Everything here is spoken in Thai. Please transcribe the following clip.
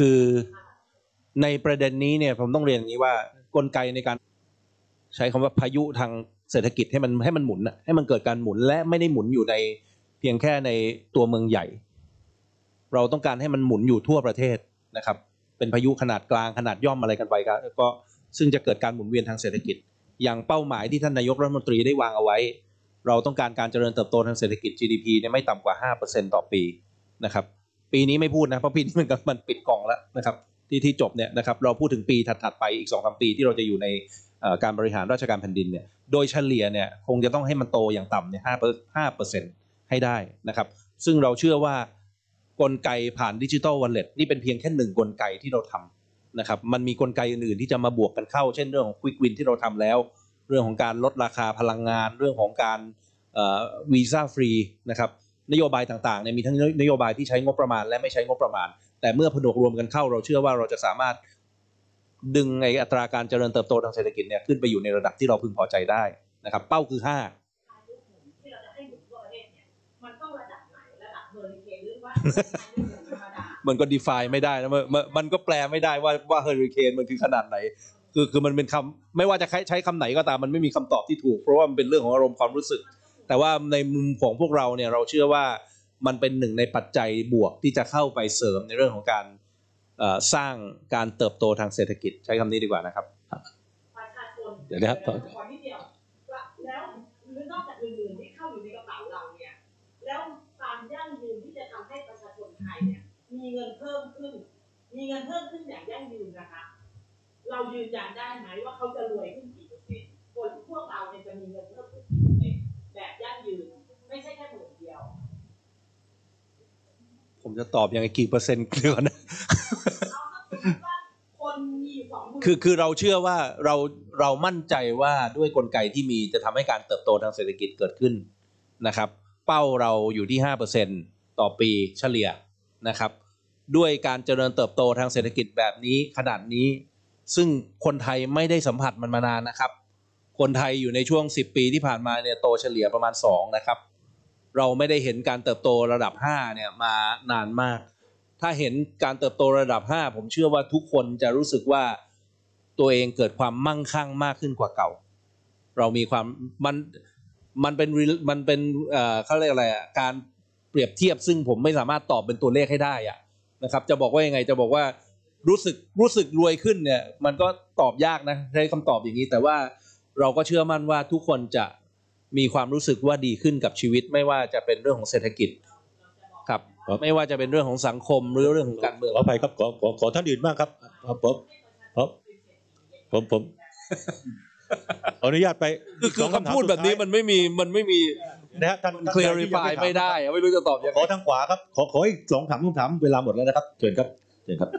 คือในประเด็นนี้เนี่ยผมต้องเรียนอย่างนี้ว่ากลไกในการใช้คำว่าพายุทางเศรษฐกิจให้มันให้มันหมุนนะให้มันเกิดการหมุนและไม่ได้หมุนอยู่ในเพียงแค่ในตัวเมืองใหญ่ เราต้องการให้มันหมุนอยู่ทั่วประเทศนะครับ เป็นพายุขนาดกลางขนาดย่อมอะไรกันไปก็ซึ่งจะเกิดการหมุนเวียนทางเศรษฐกิจ อย่างเป้าหมายที่ท่านนายกรัฐมนตรีได้วางเอาไว้ เราต้องการการเจริญเติบโตทางเศรษฐกิจ GDP เนี่ยไม่ต่ำกว่า 5%ต่อปีนะครับ ปีนี้ไม่พูดนะเพราะปีนี้มันก็มันปิดกล่องแล้วนะครับที่ที่จบเนี่ยนะครับเราพูดถึงปีถัดๆไปอีก2-3ปีที่เราจะอยู่ในการบริหารราชการแผ่นดินเนี่ยโดยเฉลี่ยเนี่ยคงจะต้องให้มันโตอย่างต่ำเนี่ยห้าห้าเปอร์เซ็นต์ให้ได้นะครับ ซึ่งเราเชื่อว่ากลไกผ่านดิจิ t a ลวอลเล็ตนี่เป็นเพียงแค่หนึ่งกลไกที่เราทำนะครับมันมีกลไกอื่นๆที่จะมาบวกกันเข้า เช่นเรื่องของ quick win ที่เราทำแล้ว เรื่องของการลดราคาพลังงาน เรื่องของการวีซ่าฟรีนะครับ นโยบายต่างๆเนี่ยมีทั้งนโยบายที่ใช้งบประมาณ และไม่ใช้งบประมาณ แต่เมื่อผนวกรวมกันเข้า เราเชื่อว่าเราจะสามารถดึงไอ้อัตราการเจริญเติบโตทางเศรษฐกิจเนี่ยขึ้นไปอยู่ในระดับที่เราพึงพอใจได้นะครับ เป้าคือ5ที่เราจะให้หมุนทั่วประเทศเนี่ยมันต้องระดับไหนระดับเฮอริเคนหรือว่าพายุหมุนธรรมดามันก็ define ไม่ได้นะมันมันมันก็แปลไม่ได้ว่าว่าเฮอริเคนมันคือขนาดไหน คือคือมันเป็นคำไม่ว่าจะใช้ใช้คำไหนก็ตามมันไม่มีคำตอบที่ถูก เพราะว่ามันเป็นเรื่องของอารมณ์ความรู้สึก แต่ว่าในมุมของพวกเราเนี่ยเราเชื่อว่ามันเป็นหนึ่งในปัจจัยบวกที่จะเข้าไปเสริมในเรื่องของการสร้างการเติบโตทางเศรษฐกิจใช้คำนี้ดีกว่านะครับประชาชนเดี๋ยวนะครับขอนิดเดียวแล้วนอกจากอื่นที่เข้าอยู่ในกระเป๋าเราเนี่ยแล้วความยั่งยืนที่จะทำให้ประชาชนไทยเนี่ยมีเงินเพิ่มขึ้น มีเงินเพิ่มขึ้นอย่างยั่งยืนนะคะ เรายืนยันได้ไหมว่าเขาจะรวยขึ้นกี่เปอร์เซ็นต์คนพวกเราเนี่ยจะมีเงินเพิ่มขึ้นกี่เปอร์เซ็นต์แบบยั่งยืน ไม่ใช่แค่หมื่นเดียว ผมจะตอบยังไงกี่เปอร์เซ็นต์เดี๋ยวก่อนนะเอาถ้าสมมติว่าคนมีอยู่สองหมื่นคือคือเราเชื่อว่าเราเรามั่นใจว่าด้วยกลไกที่มีจะทำให้การเติบโตทางเศรษฐกิจเกิดขึ้นนะครับ เป้าเราอยู่ที่5%ต่อปีเฉลี่ยนะครับ ด้วยการเจริญเติบโตทางเศรษฐกิจแบบนี้ขนาดนี้ ซึ่งคนไทยไม่ได้สัมผัสมันมานานนะครับ คนไทยอยู่ในช่วง10ปีที่ผ่านมาเนี่ยโตเฉลี่ยประมาณ2นะครับ เราไม่ได้เห็นการเติบโตระดับ5เนี่ยมานานมาก ถ้าเห็นการเติบโตระดับ 5 ผมเชื่อว่าทุกคนจะรู้สึกว่าตัวเองเกิดความมั่งคั่งมากขึ้นกว่าเก่า เรามีความมันมันเป็นมันเป็นเขาเรียกอะไรอะการเปรียบเทียบซึ่งผมไม่สามารถตอบเป็นตัวเลขให้ได้อะนะครับ จะบอกว่ายังไงจะบอกว่ารู้สึกรู้สึกรวยขึ้นเนี่ยมันก็ตอบยากนะใช้คำตอบอย่างนี้ แต่ว่าเราก็เชื่อมั่นว่าทุกคนจะ มีความรู้สึกว่าดีขึ้นกับชีวิต ไม่ว่าจะเป็นเรื่องของเศรษฐกิจครับครับไม่ว่าจะเป็นเรื่องของสังคมหรือเรื่องของการเมืองขออภัยครับขอขอขอท่านอื่นบ้างครับครับผมผมผมผมขออนุญาตไปคือคือสงำถามคำพูดแบบนี้สุท้ายมันไม่มีมันไม่มีนะฮะท่าน clarify ไม่ได้อะไม่รู้จะตอบยังขไงอทางขวาครับ ขอขออีกสองถามคำถามเวลาหมดแล้วนะครับเชิญครับเชิญครับ